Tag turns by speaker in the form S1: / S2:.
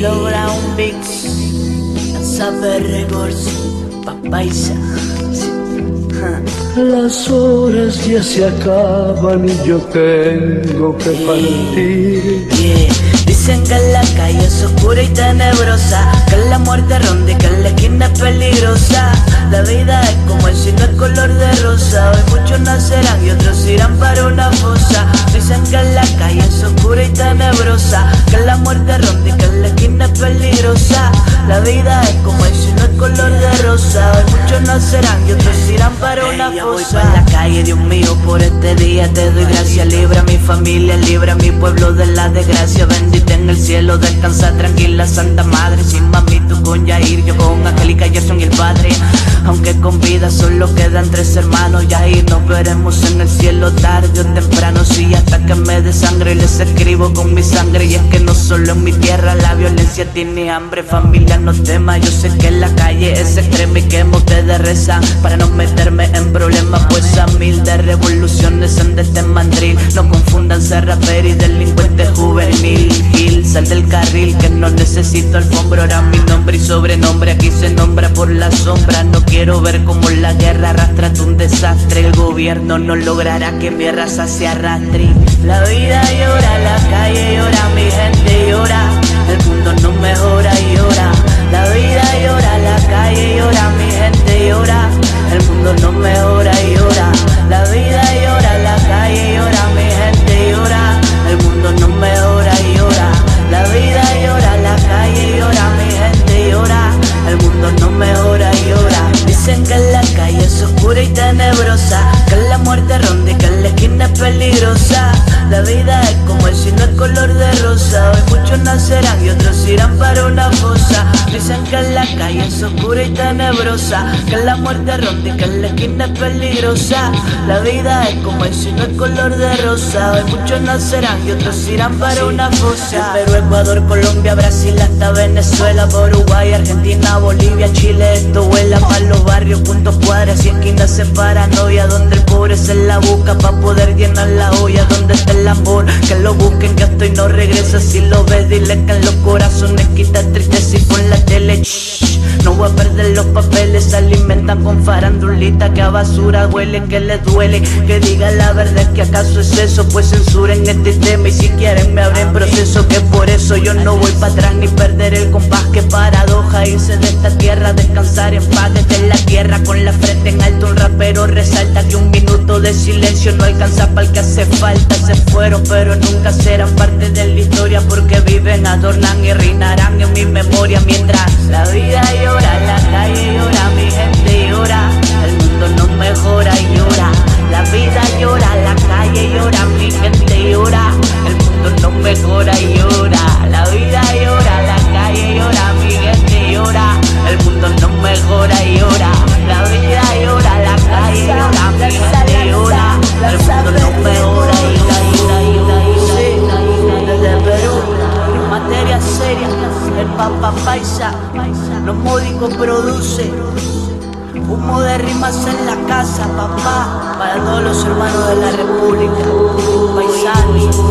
S1: Hello Brown Beats, Saber Records, Papaisa.
S2: Las horas ya se acaban y yo tengo que partir.
S1: Yeah. Dicen que la calle es oscura y tenebrosa, que la muerte ronde, que la esquina es peligrosa. Es oscura y tenebrosa, que la muerte ronde, que la esquina es peligrosa. La vida es como el cielo es color de rosa, hoy muchos nacerán y otros irán para una fosa. Voy para la calle, Dios mío, por este día te doy gracias. Libra a mi familia, libra a mi pueblo de la desgracia. Bendita en el cielo, descansa tranquila, Santa Madre. Sin mami, tú con Yair, yo con Angélica, Gerson y el Padre. Aunque con vida solo quedan tres hermanos, Yair, nos veremos en el cielo tarde o temprano. Que me dé sangre les escribo con mi sangre. Y es que no solo en mi tierra la violencia tiene hambre. Familia, no temas, yo sé que la calle es extrema y que ustedes rezan para no meterme en problemas. Pues a mil de revoluciones en este mandril. No confundan ser rapper y delincuente juvenil. Gil, sal del carril que no necesito alfombra. Ahora mi nombre y sobrenombre aquí se nombra por la sombra. No quiero ver como la guerra arrastra un desastre. El gobierno no logrará que mi raza se arrastre. La vida llora, la calle llora, mi gente llora. El mundo no mejora Que la muerte ronde, que la esquina es peligrosa. La vida es como el cielo es color de rosa. Hoy muchos nacerán y otros irán para una fosa. Dicen que la calle es oscura y tenebrosa. Que la muerte ronde, que la esquina es peligrosa. La vida es como el cielo es color de rosa. Hoy muchos nacerán y otros irán para una fosa. Perú, Ecuador, Colombia, Brasil hasta Venezuela, Uruguay, Argentina, Bolivia, Chile. Esto vuela para los barrios, puntos cuadras y esquinas se paranoia. Donde el pobre se la busca para poder llenar la olla. Donde está el amor, que lo busquen, que esto y no regresa. Si lo ves, dile que en los corazones quita tristeza y pon la tele. shh. No voy a perder los papeles, se alimentan con farandulita que a basura huele, que les duele. Que diga la verdad, que acaso es eso, pues censuren este tema y si quieren me abren proceso. Que por eso yo no voy para atrás ni perder el compás. Que paradoja irse de esta tierra, descansar en alcanza para el que hace falta. Se fueron, pero nunca serán parte de la historia porque viven, adornan y reinarán en mi memoria mientras la vida llora, el Papa Paisa, no módico produce. Humo de rimas en la casa, papá, para todos los hermanos de la República, paisanos.